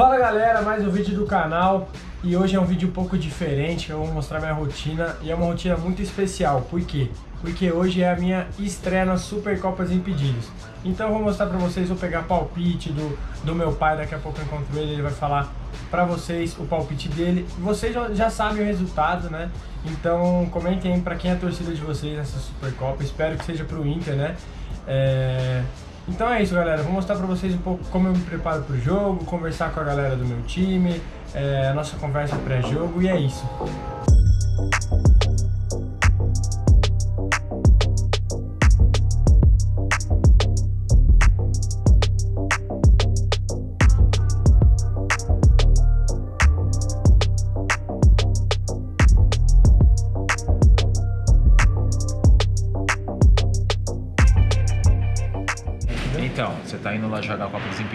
Fala galera, mais um vídeo do canal e hoje é um vídeo um pouco diferente, eu vou mostrar minha rotina e é uma rotina muito especial, por quê? Porque hoje é a minha estreia na Supercopas Impedidos. Então eu vou mostrar pra vocês, vou pegar palpite do, do meu pai, daqui a pouco eu encontro ele, ele vai falar pra vocês o palpite dele. Vocês já, já sabem o resultado, né? Então comentem aí pra quem é a torcida de vocês nessa Supercopa, espero que seja pro Inter, né? É... Então é isso, galera. Vou mostrar pra vocês um pouco como eu me preparo pro jogo, conversar com a galera do meu time, é, a nossa conversa pré-jogo e é isso.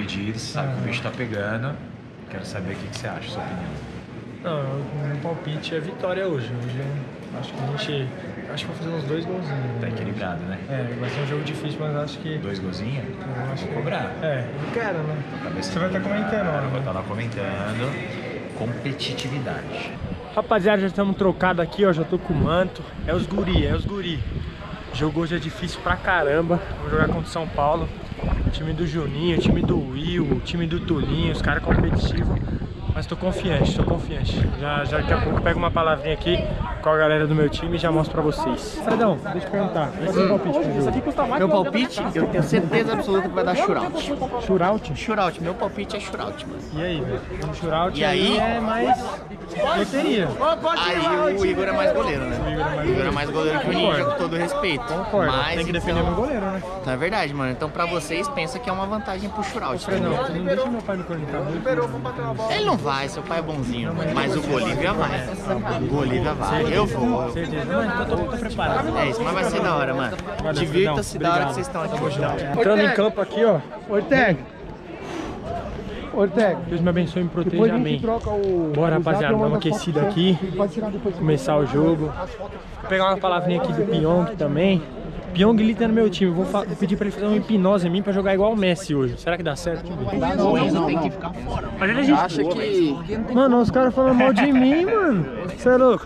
Impedidos, sabe que o bicho tá pegando. Quero saber o que, que você acha, sua opinião. Não, meu palpite é vitória hoje. Hoje eu acho que a gente. Acho que vai fazer uns dois golzinhos. Tá né? equilibrado, né? É, vai ser um jogo difícil, mas acho que. Dois golzinhos? eu acho Vou que- cobrar. É, eu quero, né? Você vai estar comentando, Eu ó. vou estar lá comentando. Competitividade. Rapaziada, já estamos trocados aqui, ó. Já tô com o manto. É os guri, é os guri. Jogo hoje é difícil pra caramba. Vou jogar contra o São Paulo. Time do Juninho, o time do Will, o time do Tulinho, os caras competitivos. Mas tô confiante, tô confiante. Já, já daqui a pouco eu pego uma palavrinha aqui com a galera do meu time e já mostro pra vocês. Fredão, deixa eu perguntar. Qual é o seu palpite pro jogo? Meu palpite, eu tenho certeza absoluta que vai dar shootout. Shootout? Shootout, meu palpite é shootout, mano. E aí, velho? Um shootout E aí? é mais loteria. Aí o Igor é mais goleiro, né? O Igor é mais goleiro que o Ninja, com todo respeito. Concordo, Mas, tem que defender meu então, goleiro, né? então é verdade, mano. Então pra vocês, pensa que é uma vantagem pro shootout. Você não deixa meu pai me. Ele não vai, seu pai é bonzinho. Mas o Bolívia vai. O Bolívia vai. Eu vou. eu- Certeza. Não, então tô, tô preparado. É isso, mas vai ser da hora, mano. Divirta-se da hora que vocês estão aqui. Entrando em campo aqui, ó. Ortega. Ortega. Deus me abençoe e me proteja, amém. troca o. Bora, rapaziada, eu dá uma aquecida pra aqui. você. Pode tirar depois. Começar o jogo. Vou pegar uma palavrinha aqui do Pyong também. Pyong ele tá no meu time. Vou, pedir pra ele fazer uma hipnose em mim pra jogar igual o Messi hoje. Será que dá certo? O Enzo tem que ficar fora. Mas ele é gente Acha que. Mano, os caras falando mal de mim, mano. Você é louco?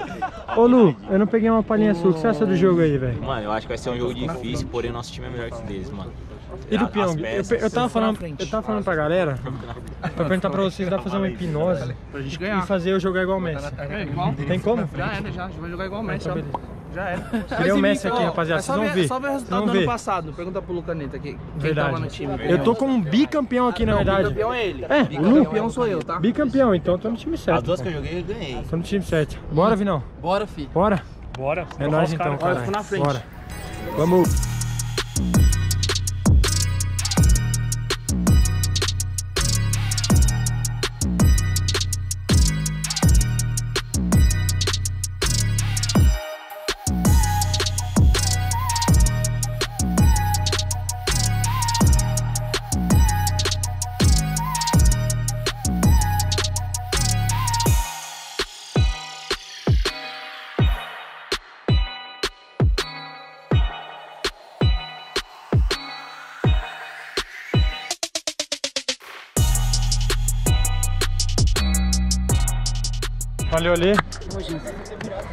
Ô Lu, eu não peguei uma palhinha sua. O que você acha do jogo aí, velho? Mano, eu acho que vai ser um jogo difícil, porém nosso time é melhor que o deles, mano. E do Pyong? Eu, tava falando, eu tava falando pra galera pra perguntar pra vocês, dá pra fazer uma hipnose Pra gente e ganhar. fazer eu jogar igual o Messi. É igual? Tem como? Já era, já. A gente vai jogar igual o Messi, Tá, ó. Já era. Queria o Messi aqui, rapaziada. É só Vocês vão ver, só ver o resultado do ano passado. Pergunta pro Lucaneta aqui. Quem Verdade. tava no time. Eu tô como um bicampeão aqui, na verdade. Campeão é ele. É, o Lu. Campeão sou eu, tá? Bicampeão, então tô no time As certo. duas que eu joguei, eu ganhei. Tô no time certo. Bora, Vinão. Bora, fi. Bora? Bora. É nóis então, cara. fico na frente. Bora. Vamos.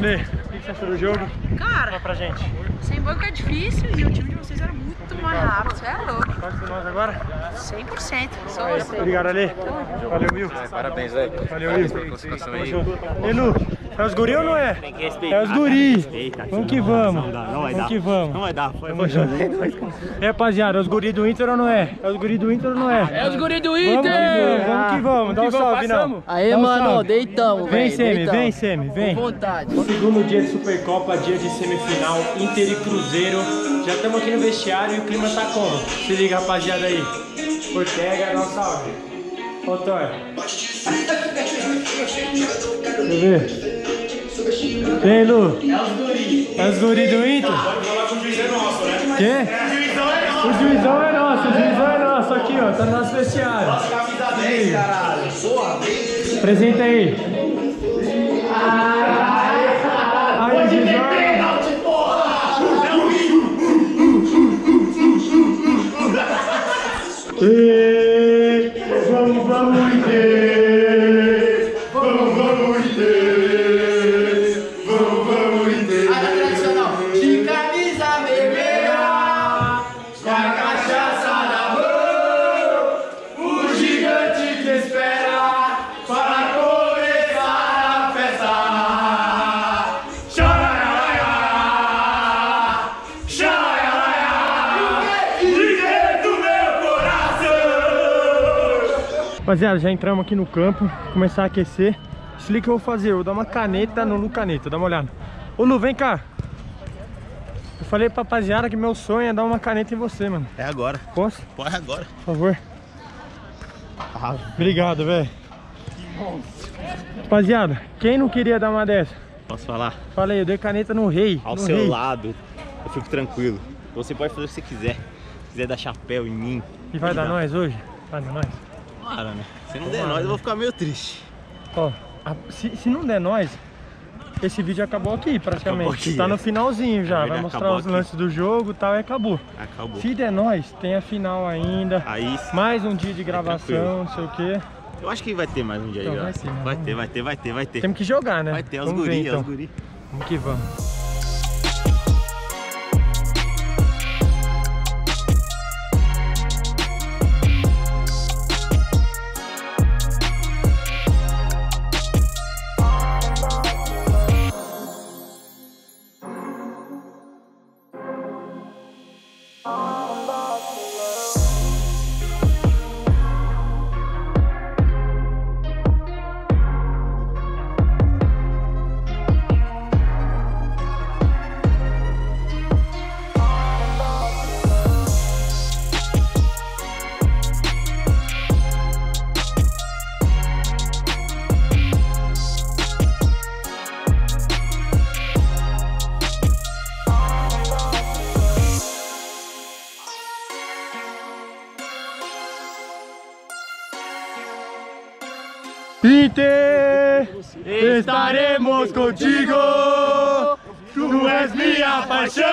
Lê, o que você achou do jogo? Cara, Fala pra gente. sem banco é difícil e o time de vocês era muito mais rápido. Você é louco. Pode ser nós agora? 100%. Só você. Obrigado, Ale. Valeu, Will. Parabéns, velho. Valeu, Will. Tamo junto. E Lu, é os guri ou não é? É os guri. Vamos que vamos. Vamos que vamos. Não vai dar. Tamo junto. E rapaziada, é os guri do Inter ou não é? É os guri do Inter ou não é? É os guri do Vamos que vamos, vamos que vamos. Dá um salve, não. Um mano, salve. deitamos, Vem, velho. Semi, vem, Semi, vem. Vontade. Segundo dia de Supercopa, dia de semifinal, Inter e Cruzeiro. Já estamos aqui no vestiário e o clima tá como? Se liga, rapaziada aí. Ortega, dá um salve. Ô, Thor. Deixa eu ver. Vem, Lu. É os guri. É os guri do Inter? Pode falar que o juiz é nosso, né? Quê? O juizão é nosso, o juizão é nosso aqui, ó. Tá no nosso vestiário. Nossa camisa 10, caralho. Apresenta aí. Aí, juizão. Ê, Rapaziada, já entramos aqui no campo, começar a aquecer. Se liga que eu vou fazer, eu vou dar uma caneta no Lu Caneta, dá uma olhada. Ô Lu, vem cá. Eu falei pra rapaziada que meu sonho é dar uma caneta em você, mano. É agora. Posso? Pode agora. Por favor. Obrigado, velho. Rapaziada, quem não queria dar uma dessa? Posso falar? Falei, eu dei caneta no rei. Ao no seu rei. lado, eu fico tranquilo. Você pode fazer o que você quiser. Se quiser dar chapéu em mim. E vai dar nós hoje? Vai dar nós? Tomara, né? Se não der nós, eu vou ficar meio triste. Ó, a- se, se não der nós, esse vídeo acabou aqui praticamente. Acabou aqui, tá é. no finalzinho já. Vai mostrar os aqui. lances do jogo e tal e acabou. Acabou. Se der nós, tem a final ainda. Aí Mais um dia de gravação, não sei o que. eu acho que vai ter mais um dia aí. Então, ó. vai ter, né? vai ter, vai ter, vai ter, vai ter. Temos que jogar, né? Vai ter os Vamos ver, guri, então. os guri. Vamos que vamos. Estaremos contigo. Tu és minha paixão.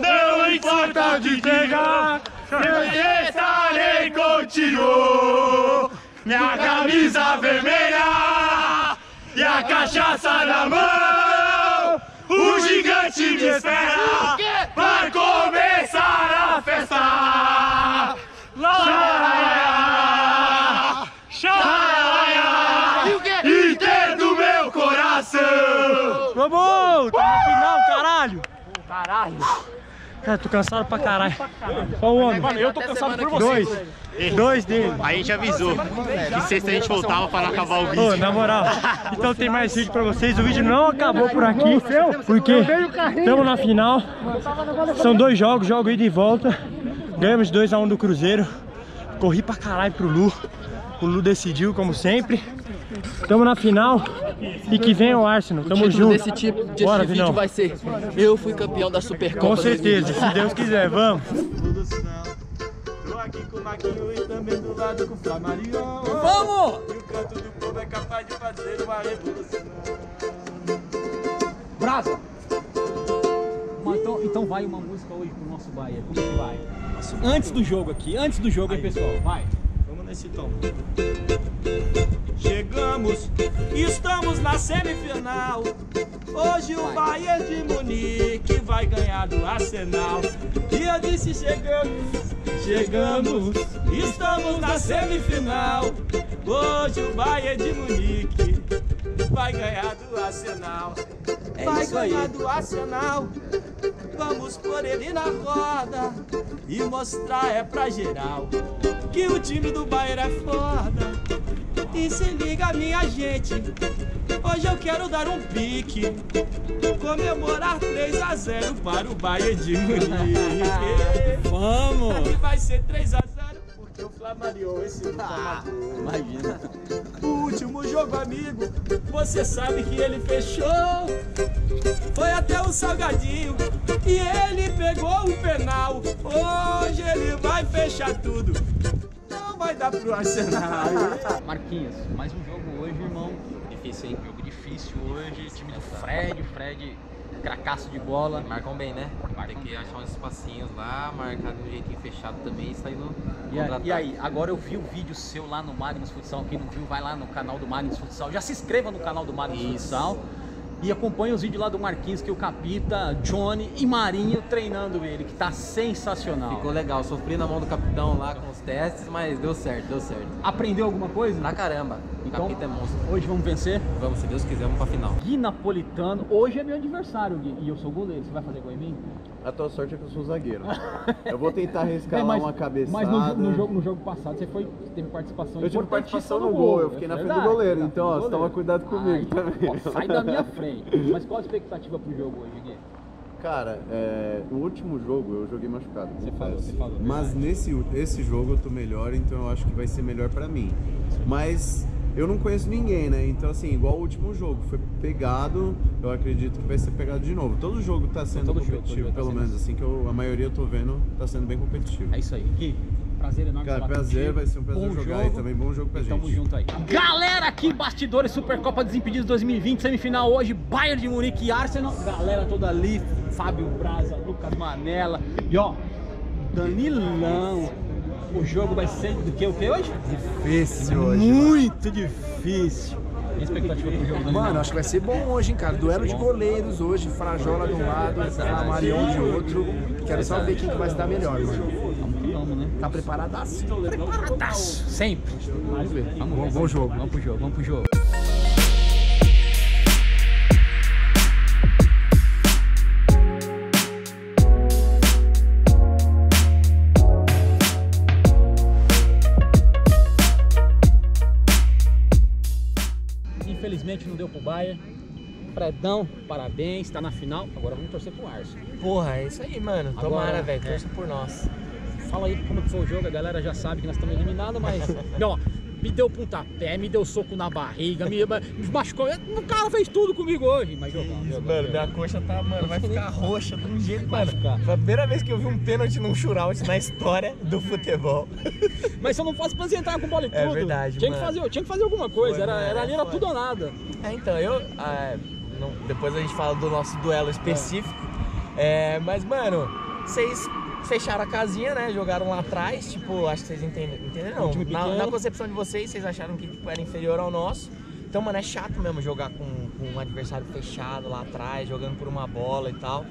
Não importa onde chegar, eu estarei contigo. Minha camisa vermelha e a cachaça na mão. O gigante me espera. Vai começar a festa. Xaraiá, xaraiá, Inter do meu coração. Vamos, tá no final, caralho. Caralho. Cara, tô cansado pra caralho. Qual o homem? Eu tô cansado por você. Dois. Dois dele. A gente avisou que sexta a gente voltava para não acabar o vídeo. Ô, na moral, então tem mais vídeo pra vocês. O vídeo não acabou por aqui, porque estamos na final. São dois jogos, jogo ida e volta. Ganhamos 2x1 do Cruzeiro. Corri pra caralho pro Lu. O Lu decidiu, como sempre. Tamo na final. E que vem o Arsenal. Tamo O junto. desse, tipo, desse Bora, vídeo Vinão. vai ser Eu fui campeão da Supercopa Com certeza, 2020. se Deus quiser, vamos. Tô aqui com o Maquinho e também do lado com o Flamarion. Vamos! E o canto do povo é capaz de fazer uma revolução. Brasa! Então, então vai uma música hoje pro nosso Bahia. Como é que vai? Antes do jogo aqui, antes do jogo, hein, pessoal? Vai. Vamos nesse tom. Chegamos, estamos na semifinal. Hoje o Bayern de Munique vai ganhar do Arsenal. E eu disse chegamos, chegamos, estamos na semifinal. Hoje o Bayern de Munique vai ganhar do Arsenal. vai ganhar do Arsenal. Vamos pôr ele na roda e mostrar é pra geral que o time do Bayern é foda. E se liga, minha gente, hoje eu quero dar um pique, comemorar 3 a 0 para o Bayern de Munique. Vamos! Aqui vai ser 3 a 0 porque o Flamarion esse não maduro. Imagina. O último jogo, amigo, você sabe que ele fechou. Foi até o Salgadinho e ele pegou o penal. Hoje ele vai fechar tudo. Não vai dar pro Arsenal. Marquinhos, mais um jogo hoje, irmão. Difícil, hein? Jogo difícil hoje. Time do Fred, Fred, cracaço de bola. Marcam bem, né? Tem que achar uns espacinhos lá, marcar de um jeitinho fechado também e sair no E, a- e aí, agora eu vi o vídeo seu lá no Magnus Futsal. Quem não viu, vai lá no canal do Magnus Futsal. Já se inscreva no canal do Magnus Futsal. E acompanha os vídeos lá do Marquinhos, que o Capita, Johnny e Marinho treinando ele, que tá sensacional. Ficou legal, sofri na mão do capitão lá com os testes, mas deu certo, deu certo. Aprendeu alguma coisa? Pra caramba. Então, Capita é monstro. hoje vamos vencer? Vamos, se Deus quiser, vamos pra final. Gui Napolitano, hoje é meu adversário, Gui, e eu sou goleiro. Você vai fazer gol em mim? A tua sorte é que eu sou zagueiro. Eu vou tentar arriscar É, lá mas- uma cabeçada. Mas no, no jogo, no jogo passado você foi, teve participação Eu tive participação no gol, eu fiquei na frente do verdade, goleiro, então, ó, do você toma cuidado comigo também. ó, sai da minha frente. Mas qual a expectativa pro jogo hoje, Gui? Cara, é, o último jogo eu joguei machucado. Você falou, você falou, Mas verdade. nesse esse jogo eu tô melhor, então eu acho que vai ser melhor pra mim. Mas eu não conheço ninguém, né? Então, assim, igual o último jogo, foi pegado, eu acredito que vai ser pegado de novo. Todo jogo tá sendo Todo competitivo, jogo tá pelo sendo menos assim, que eu, a maioria eu tô vendo tá sendo bem competitivo. É isso aí, Gui. Prazer enorme Cara, prazer, vai ser um prazer Bom jogar jogo. aí também. Bom jogo pra E Tamo gente. junto aí. Galera, aqui bastidores Supercopa Desimpedidos 2020, semifinal hoje, Bayern de Munique e Arsenal. Galera toda ali, Fábio Braza, Lucas Manela e ó, Danilão. O jogo vai ser do que o que hoje? Difícil hoje. Muito difícil. E a expectativa pro jogo? Mano, acho que vai ser bom hoje, hein, cara. Duelo de goleiros hoje, Frajola de um lado, Marion de outro. Quero só ver quem que vai se dar melhor, mano. Vamos vamos, né? Tá preparadaço? Preparadaço, sempre. Vamos ver. Vamos Bom, ver. bom jogo. Vamos pro jogo, vamos pro jogo. Infelizmente não deu pro Bayern. Fredão, parabéns, tá na final. Agora vamos torcer pro Arsenal. Porra, é isso aí, mano. Agora, Tomara, velho. é. Torça por nós. Fala aí como que foi o jogo, a galera já sabe que nós estamos eliminados, mas. ó, me deu pontapé, me deu soco na barriga, me, me machucou. O cara fez tudo comigo hoje, mas Mano, jogamos. minha coxa tá, mano, vai ficar roxa de um jeito, mano. Foi a primeira vez que eu vi um pênalti num shootout na história do futebol. Mas se eu não fosse pra entrar com bola e tudo, É verdade, tinha, que mano. fazer, tinha que fazer alguma coisa. Foi, era, mano, era ali, era foi. tudo ou nada. É, então, eu. ah, não- depois a gente fala do nosso duelo específico. É, mas, mano, vocês fecharam a casinha, né? Jogaram lá atrás. Tipo, acho que vocês entendem, entenderam? Um Na, na concepção de vocês, vocês acharam que tipo, era inferior ao nosso. Então, mano, é chato mesmo jogar com, com um adversário fechado lá atrás, jogando por uma bola e tal.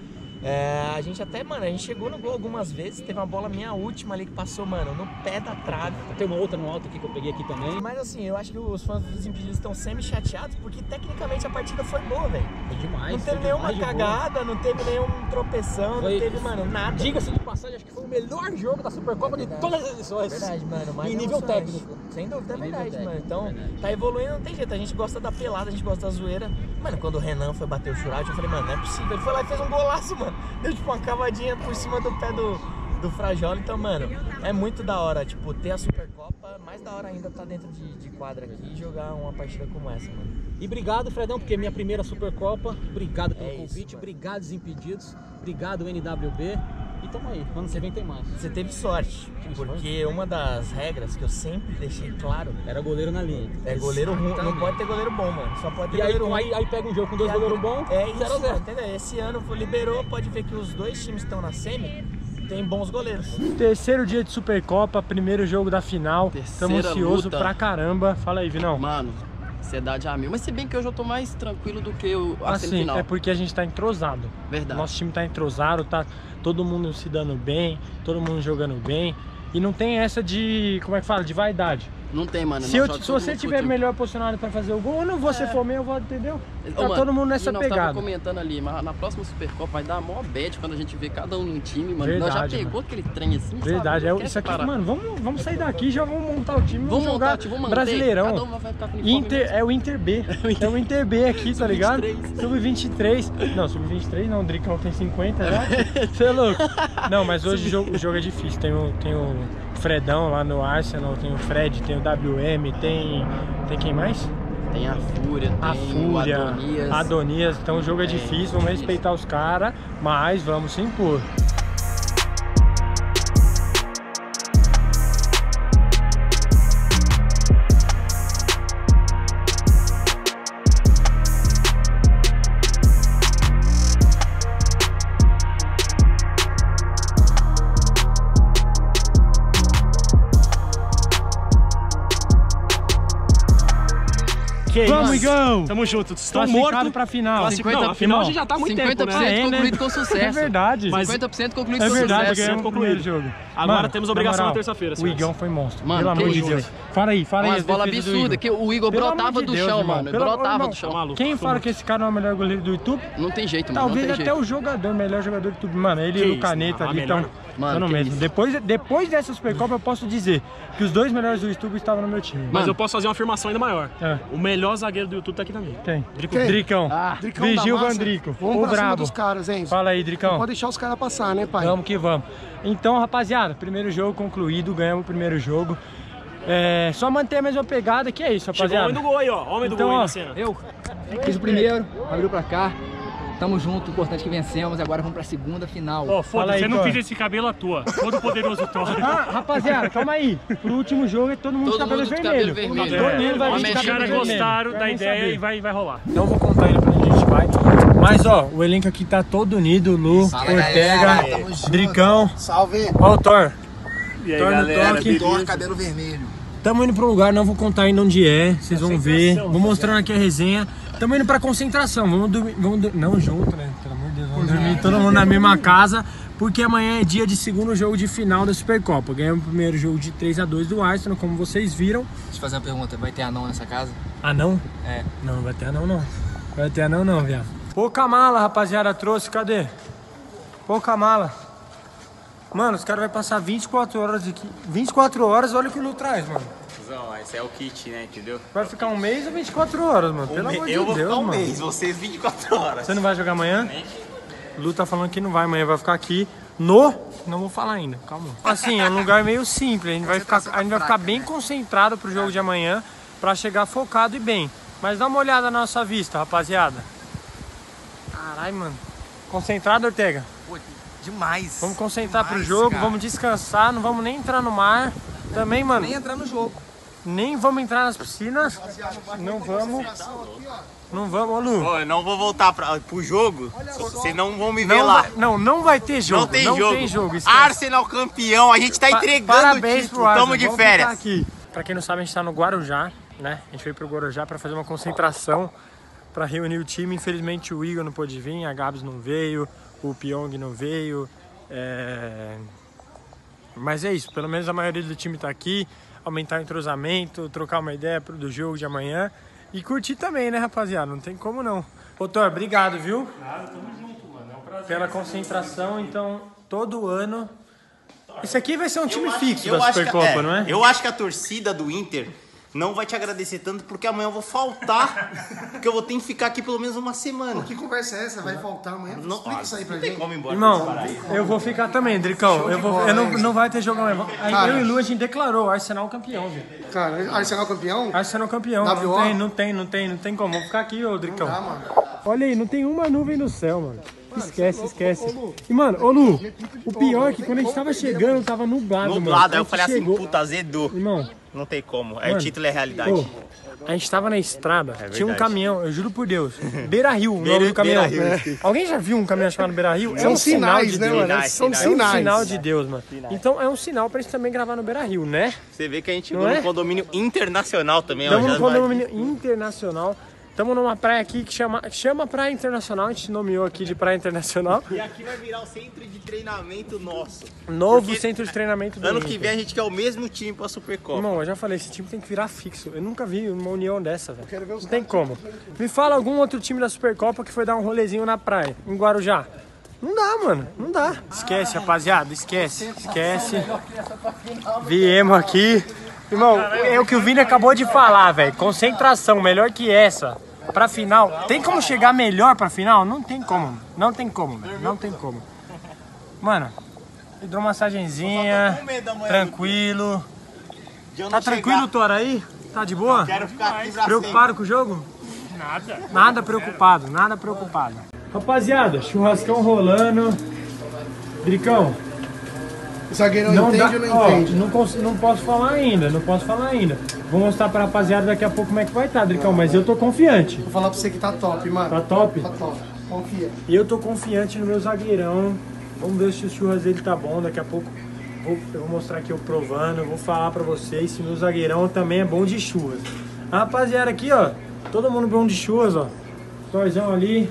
É, a gente até, mano, a gente chegou no gol algumas vezes. Teve uma bola minha última ali que passou, mano, no pé da trave. Tem uma outra no alto aqui que eu peguei aqui também. Mas assim, eu acho que os fãs dos Impedidos estão semi-chateados porque tecnicamente a partida foi boa, velho. Foi demais. Não teve nenhuma cagada, não teve nenhum tropeção, Foi- não teve, mano, nada. Diga-se de passagem, acho que foi o melhor jogo da Supercopa de todas as edições. Verdade, mano. mais Em nível emocionante. técnico. Sem dúvida, é verdade, técnico, mano. Então, verdade. tá evoluindo, não tem jeito. A gente gosta da pelada, a gente gosta da zoeira. Mano, quando o Renan foi bater o shootout, eu falei, mano, não é possível. Ele foi lá e fez um golaço, mano. Deu tipo uma cavadinha por cima do pé do, do Frajola. Então, mano, é muito da hora, tipo, ter a Supercopa. Mais da hora ainda tá dentro de, de quadra aqui e jogar uma partida como essa, mano. E obrigado, Fredão, porque é minha primeira Supercopa. Obrigado pelo É isso, convite, mano. obrigado, Desimpedidos. Obrigado, NWB. E tamo aí, quando você vem tem mais. Você teve sorte, porque uma das regras que eu sempre deixei claro Era goleiro na linha. é goleiro ruim. Não pode ter goleiro bom, mano. Só pode ter E aí, goleiro ruim. aí, aí pega um jogo com dois E goleiros bons, É isso, 0 a 0 mano, entendeu? Esse ano liberou, pode ver que os dois times que estão na semi tem bons goleiros. Terceiro dia de Supercopa, primeiro jogo da final. Estamos Terceira ansiosos luta. pra caramba. Fala aí, Vinão. Mano, ansiedade a mil. Mas se bem que hoje eu tô mais tranquilo do que o, Assim, semifinal. é porque a gente tá entrosado. Verdade. Nosso time tá entrosado, tá todo mundo se dando bem, todo mundo jogando bem. E não tem essa de, como é que fala, de vaidade. Não tem, mano. Se, eu- se você tiver melhor posicionado pra fazer o gol, eu não vou ser fome, eu vou, entendeu? Ô, Tá mano, todo mundo nessa nós tava pegada. comentando ali, mas na próxima Supercopa vai dar mó bad quando a gente vê cada um num time, mano. nós já Verdade, pegou aquele trem assim, Verdade, sabe? é isso aqui, separar. mano, vamos, vamos sair daqui e já vamos montar o time, vamos, Vamos montar jogar o time, vamos. Brasileirão. Cada um vai ficar com Inter, mesmo. é o Inter B. É o Inter B aqui, tá ligado? Sub-23. Sub-23. Não, Sub-23 não, o Dricão tem 50 já. Você é louco. Não, mas hoje o jogo, o jogo é difícil. Tem o, tem o Fredão lá no Arsenal, tem o Fred, tem o WM, tem. Tem quem mais? Tem a Fúria, tem A Fúria, Adonias. Adonias. Então o jogo é, É, difícil, vamos difícil. respeitar os caras, mas vamos se impor. Vamos, isso. Igão! Tamo junto. Classificado mortos. pra final. Classificado. Não, a final a gente já tá há muito 50% tempo, né? concluído com sucesso. É verdade. Mas 50% concluído É com verdade, sucesso. ganhamos o primeiro jogo. Agora Mano, temos na obrigação moral, na terça-feira, O. Igão foi monstro. Mano, Pelo que amor de Deus. Fala aí, fala aí. Umas do absurdas, que o Igor Pelo brotava do Deus, chão, mano. Pelo- brotava do chão. maluco. Quem fala que esse cara não é o melhor goleiro do YouTube? Não tem jeito, mano. Talvez até o jogador, melhor jogador do YouTube. Mano, ele Que e o Caneta ali estão. Mano, mesmo. isso. Depois, depois dessa Supercopa eu posso dizer que os dois melhores do YouTube estavam no meu time. Mas Mano. eu posso fazer uma afirmação ainda maior. É. O melhor zagueiro do YouTube tá aqui também. Quem? Dricão. Dricão. Dricão Vigil. Vandrico. Vamos O pra cima brabo. dos caras, hein? Fala aí, Dricão. Pode deixar os caras passar, né, pai? Vamos que vamos. Então, rapaziada, primeiro jogo concluído, ganhamos o primeiro jogo. É, só manter a mesma pegada, que é isso, Chegou o rapaziada. homem do gol aí, ó. Homem do Então, gol aí ó, na cena. Eu fiz o primeiro, abriu pra cá. Tamo junto, importante que vencemos. Agora vamos pra segunda final. Ó, Fala foda aí, você não fiz esse cabelo à toa. Todo poderoso Thor. Ah, rapaziada, calma aí. Pro último jogo é todo mundo Todo de cabelo mundo de vermelho. cabelo vermelho. Todo mundo vai Os caras gostaram da ideia saber. e vai, vai rolar. Não vou contar ainda pra onde a gente vai. Mas ó, o elenco aqui tá todo unido. Lu, Ortega, Dricão. Salve! Ó o Thor. E aí, Thor no toque. Thor, cabelo vermelho. Tamo indo um lugar, não vou contar ainda onde é, vocês vão ver. Vou mostrando aqui a resenha. Tamo indo pra concentração, vamos dormir, vamos dur- não junto, né? Pelo amor de Deus, vamos dormir todo mundo na mesma casa, porque amanhã é dia de segundo jogo de final da Supercopa. Ganhamos o primeiro jogo de 3 a 2 do Arsenal, como vocês viram. Deixa eu fazer uma pergunta: vai ter anão nessa casa? Ah, não? É. Não, não vai ter anão não. Vai ter anão não, viado. Pouca mala, rapaziada, trouxe, cadê? Pouca mala. Mano, os caras vão passar 24 horas aqui. 24 horas, olha o que o Lu traz, mano. Não, esse é o kit, né? Entendeu? Vai ficar um mês ou 24 horas, mano? Pelo amor de eu vou Deus, ficar um mano. mês, vocês 24 horas. Você não vai jogar amanhã? Lu tá falando que não vai amanhã, vai ficar aqui no. Não vou falar ainda, calma. Assim, é um lugar meio simples. A gente vai ficar, a gente vai ficar bem concentrado pro jogo de amanhã pra chegar focado e bem. Mas dá uma olhada na nossa vista, rapaziada. Caralho, mano. Concentrado, Ortega? Demais. Vamos concentrar pro Demais, jogo, cara. vamos descansar, não vamos nem entrar no mar. Também, mano. Nem entrar no jogo. Nem vamos entrar nas piscinas. Não vamos. Não vamos, ô Lu. Ô, eu não vou voltar pra, pro jogo, vocês não vão me ver Não lá. vai, não, não vai ter jogo. não tem jogo. Tem jogo. Arsenal campeão, a gente tá Pa- entregando Parabéns o pro título, Arsenal. tamo de Vamos férias. Aqui. Pra quem não sabe, a gente tá no Guarujá, né? A gente veio pro Guarujá pra fazer uma concentração pra reunir o time. Infelizmente o Igor não pôde vir, a Gabs não veio, o Pyong não veio. é, Mas é isso, pelo menos a maioria do time tá aqui. Aumentar o entrosamento, trocar uma ideia pro- do jogo de amanhã. E curtir também, né, rapaziada? Não tem como não. Ô, Thor, obrigado, viu? Nada, tamo junto, mano. É um prazer. Pela concentração, então, todo ano. Esse aqui vai ser um time fixo Eu da acho que- Supercopa, não é? Eu acho que a torcida do Inter não vai te agradecer tanto porque amanhã eu vou faltar, porque eu vou ter que ficar aqui pelo menos uma semana. Que conversa é essa? Vai faltar amanhã? Não, Explica isso aí pra não tem gente. como ir embora. Irmão, eu vou ficar também, Dricão. Eu, vou, eu não, não vai ter jogo amanhã. Aí Cara. eu e Lu, a gente declarou Arsenal campeão, velho. Cara, Arsenal campeão? Arsenal campeão. WO? Não tem, não tem, não tem, não tem como. Vamos ficar aqui, ô Dricão. dá, mano. Olha aí, não tem uma nuvem no céu, mano. Esquece, esquece. E, mano, ô Lu, o pior é que quando a gente tava chegando, tava nublado, mano. Nublado, aí eu falei assim, puta, azedou. Irmão, Não tem como, é Mano, o título é realidade. Ô, a gente tava na estrada, tinha um caminhão, eu juro por Deus, Beira Rio, o nome Beira- do caminhão. Beira Rio, É. Alguém já viu um caminhão chamado Beira Rio? É São um sinal sinais, de né, Deus. mano? Sinais, São sinais. É um sinal de Deus, mano. Então é um sinal pra gente também gravar no Beira Rio, né? Você vê que a gente chegou é? no condomínio internacional também, ó. Estamos vai- condomínio internacional. Estamos numa praia aqui que chama, chama Praia Internacional. A gente nomeou aqui de Praia Internacional. E aqui vai virar o centro de treinamento nosso. Novo Porque centro de treinamento do Ano que Inter. vem a gente quer o mesmo time pra Supercopa. Irmão, eu já falei, esse time tem que virar fixo. Eu nunca vi uma união dessa, velho. Não tem como. Me fala algum outro time da Supercopa que foi dar um rolezinho na praia, em Guarujá. Não dá, mano. Não dá. Esquece, rapaziada. Esquece. Esquece. Viemos aqui. Irmão, é o que o Vini acabou de falar, velho. Concentração melhor que essa. Pra final. Tem como chegar melhor pra final? Não tem como. Não tem como, velho. Não tem como. Mano, hidromassagenzinha. Tranquilo. Tá tranquilo, Tora, aí? Tá de boa? Quero ficar aqui pra Preocupado com o jogo? Nada. Nada preocupado, nada preocupado. Rapaziada, churrascão rolando. Dricão, O zagueirão não entende dá, ou não ó, entende? não, cons- não posso falar ainda, não posso falar ainda. Vou mostrar pra rapaziada daqui a pouco como é que vai estar, Dricão, mas eu tô confiante. Vou falar pra você que tá top, mano. Tá top? Tá top. Confia. E eu tô confiante no meu zagueirão. Vamos ver se o churras dele tá bom. Daqui a pouco vou- eu vou mostrar aqui eu provando. Eu vou falar pra vocês se meu zagueirão também é bom de churras. A rapaziada aqui, ó, Todo mundo bom de chuvas, ó. Torzão ali.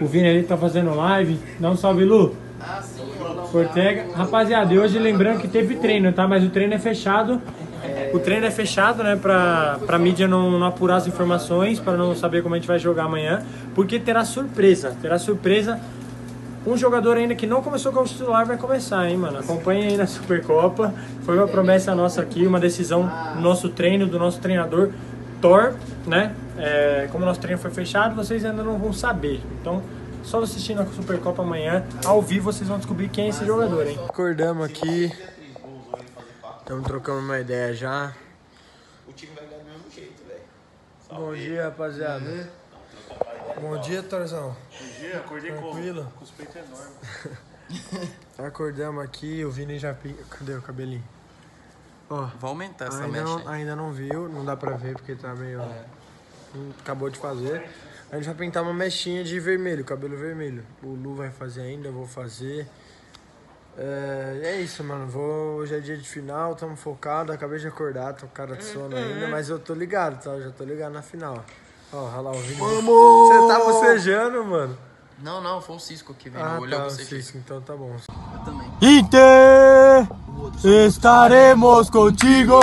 O Vini ali tá fazendo live. Dá um salve, Lu. Ortega. Rapaziada, e hoje lembrando que teve treino, tá? Mas o treino é fechado. O treino é fechado, né? Pra, pra mídia não, não apurar as informações, pra não saber como a gente vai jogar amanhã. Porque terá surpresa. Terá surpresa. Um jogador ainda que não começou como titular vai começar, hein, mano? Acompanhe aí na Supercopa. Foi uma promessa nossa aqui, uma decisão do nosso treino, do nosso treinador Thor, né? É, como nosso treino foi fechado, vocês ainda não vão saber. Então, só assistindo a Supercopa amanhã, ao vivo, vocês vão descobrir quem é esse jogador, hein? Acordamos aqui. Estamos trocando uma ideia já. O time vai ganhar do mesmo jeito, velho. Bom dia, rapaziada. Bom dia, Torzão. Bom dia, acordei Tranquilo? com, com os peitos enormes. Acordamos aqui, o Vini já... Cadê o cabelinho? Ó, Vai aumentar essa ainda mecha não, ainda não viu, não dá pra ver porque tá meio... Hum, Acabou de fazer. A gente vai pintar uma mechinha de vermelho, cabelo vermelho. O Lu vai fazer ainda, eu vou fazer. É, é isso, mano. Vou, hoje é dia de final, tamo focado. Acabei de acordar, tô com cara de sono ainda, mas eu tô ligado, tá? Eu já tô ligado na final. Ó, olha lá o Vini. Vamos! Você tá bocejando, mano? Não, não, foi o Cisco que veio. Ah, olhou tá, você. Cisco, então tá bom. Eu também. Inter, estaremos contigo.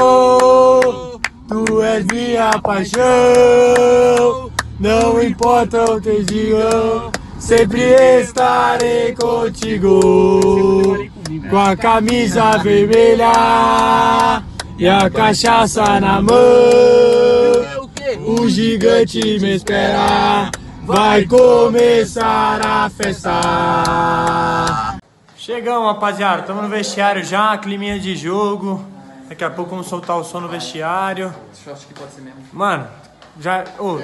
Tu és minha paixão. Não importa o que digam, sempre estarei contigo. Com a camisa vermelha e a cachaça na mão. O gigante me espera. Vai começar a festa. Chegamos, rapaziada. Estamos no vestiário já, climinha de jogo. Daqui a pouco vamos soltar o som no vestiário. Mano, já. Ô,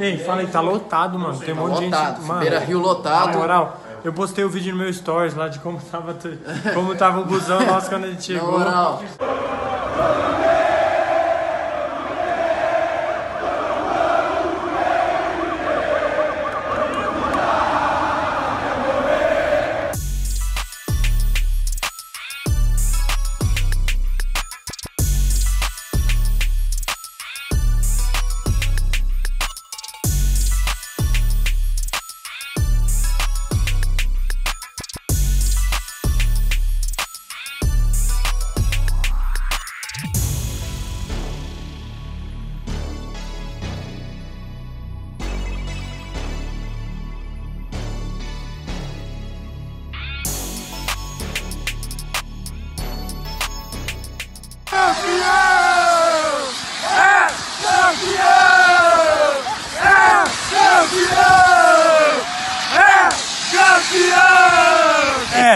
ei, fala aí, tá lotado, mano. Tem um monte de gente. lotado. Mano, Beira Rio lotado. Na moral, eu postei o vídeo no meu stories lá de como tava, como tava o busão nosso quando a gente Na chegou. moral.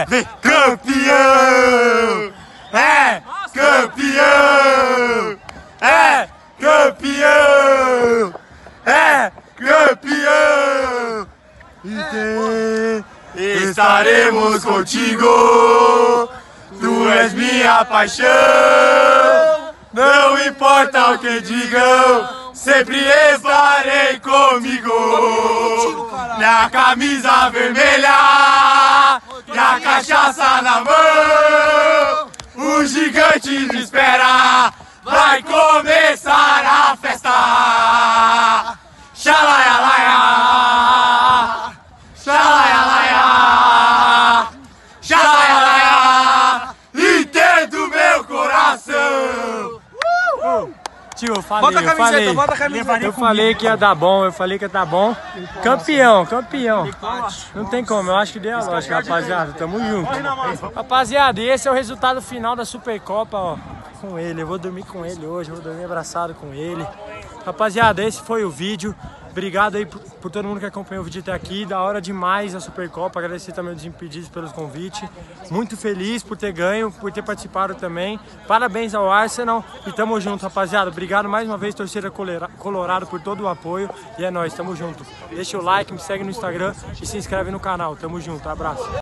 É campeão! É campeão! É campeão! É campeão! Estaremos contigo! Tu és minha paixão! Não importa o que digam, sempre estarei comigo! Na camisa vermelha e a cachaça na mão, o gigante me espera, vai começar a festa! Xalaia, laia! Xalaia, laia! Xalaia, laia! Inter do meu coração! Tio, eu falei, Bota a camiseta, falei. bota a camiseta. Eu falei que ia dar bom, eu falei que ia dar bom. Campeão, campeão. Não tem como, eu acho que deu a lógica, rapaziada. Tamo junto. Rapaziada, esse é o resultado final da Supercopa, ó. Com ele, eu vou dormir com ele hoje, vou dormir abraçado com ele. Rapaziada, esse foi o vídeo. Obrigado aí por, por todo mundo que acompanhou o vídeo até aqui. Da hora demais a Supercopa. Agradecer também os impedidos pelos convites. Muito feliz por ter ganho, por ter participado também. Parabéns ao Arsenal e tamo junto, rapaziada. Obrigado mais uma vez, torcida colorado, por todo o apoio. E é nóis, tamo junto. Deixa o like, me segue no Instagram e se inscreve no canal. Tamo junto, abraço.